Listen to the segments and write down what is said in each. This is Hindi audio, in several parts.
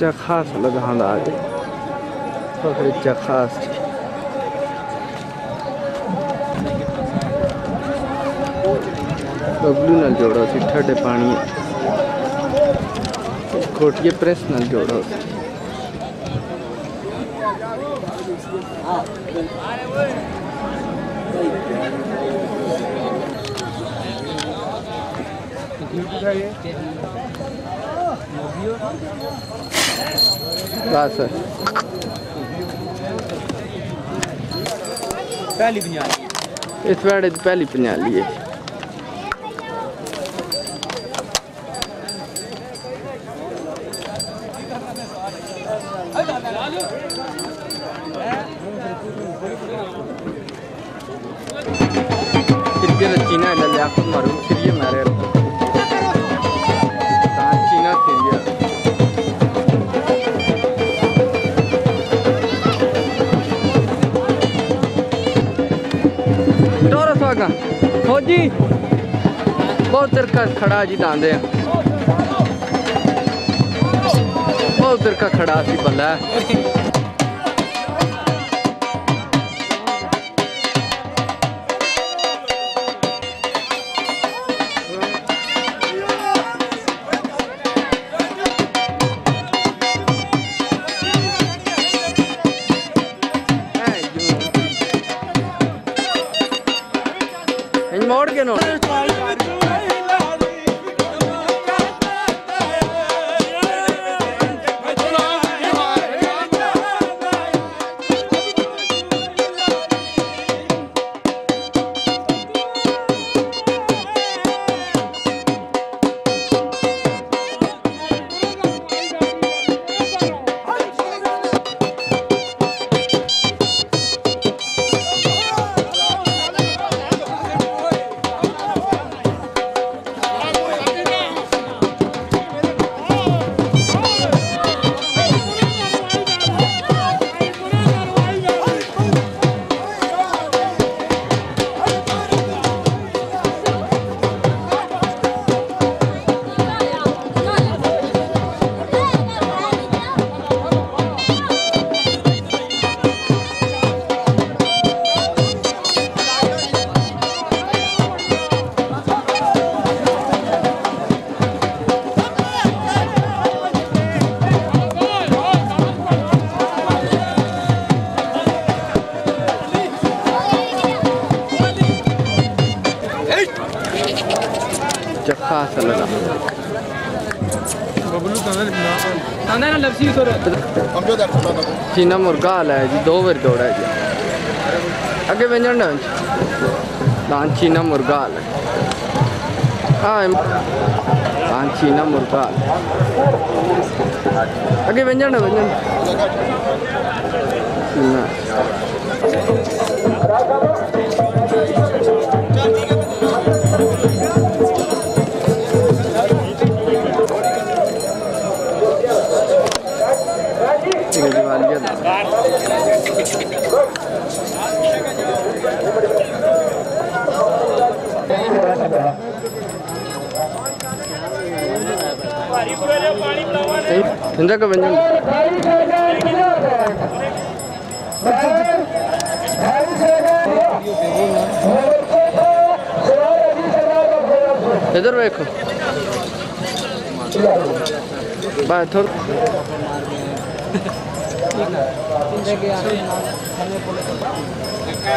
चा खास लगांदा आज फखरे चा खास बबलू नाल जोड़ा ठंडे पानी खोटिए प्रेस नाल जोड़ा सी। बस पहली इस वाड़े दी पहली पंजाली है। फिर ले लिया मारू फिर ये मारे। ਫੌਜੀ। ਬਹੁਤ ਤਰਕਾ ਖੜਾ ਜੀ ਦਾਂਦੇ ਆ। ਬਹੁਤ ਤਰਕਾ ਖੜਾ ਸੀ ਬੱਲਾ। órganos. चीना मुर्गा हाल है जी, दो बार दौड़ा है जी। आगे व्यंजन ना दान चीना मुर्गा हाल है। हाँ दान चीना मुर्गा आला है। आगे व्यंजन ना व्यंजन चीना। का व्यंजन इधर देखो। बाय थोड़ा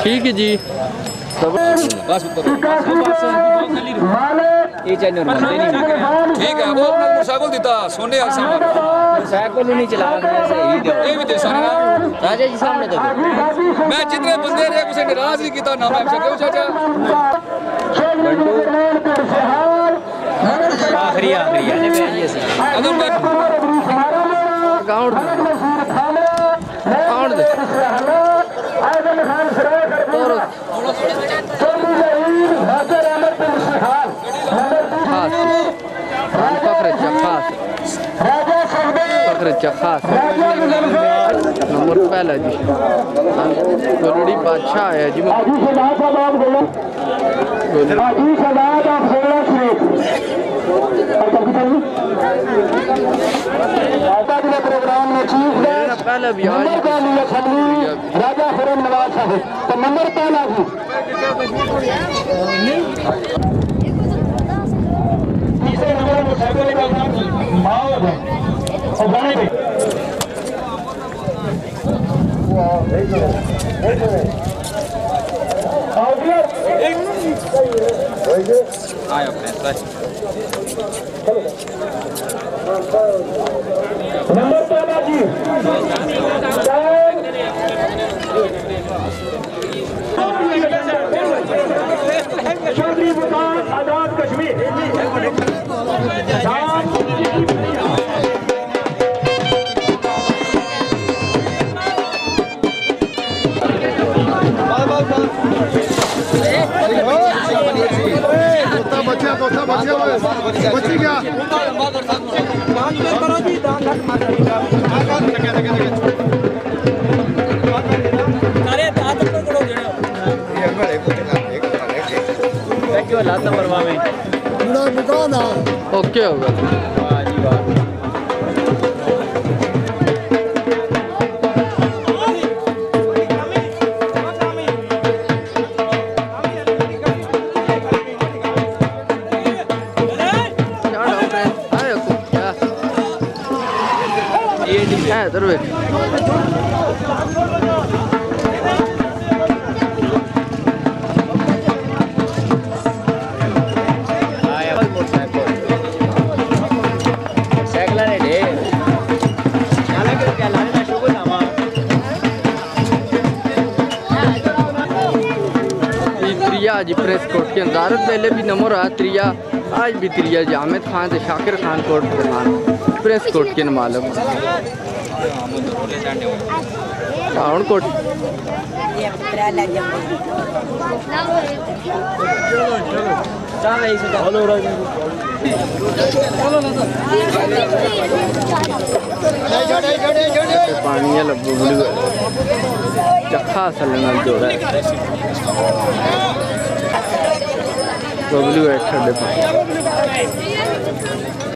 ठीक है जी। ठीक है वो अपना मोटरसाइकिल दिता सोने का नहीं चला मैं सही दे ये भी दे राजा जी सामने तो मैं जितने बंदे रे उसे नाराज़ नहीं किया ना मैं सके चाचा? आखिरी आखिरी। अगर मैं फखर खास? नंबर पहला जी। गोलड़ी बादशाह है जी गोलड़ी पहला भी नंबर का लिया छलवी राजा हुरम नवाज़ साहब। तो नंबर पहला भी तीसरे नंबर पर साइकिल का नाम माओ है। और गाने पे आओ भैया आया अपने नंबर पहला जी बच्चे कोसा बच्चे बच्ची क्या ओके होगा जी प्रेस कोर्ट के अंदर पहले भी नंबर रहा त्रिया आज भी त्रिया जी खान से शाकिर खान कोर्ट नाम प्रेस कोर्ट के मालूम। Town court. पानी लब्बू चखा असल जोड़ा बबलू एक्स पानी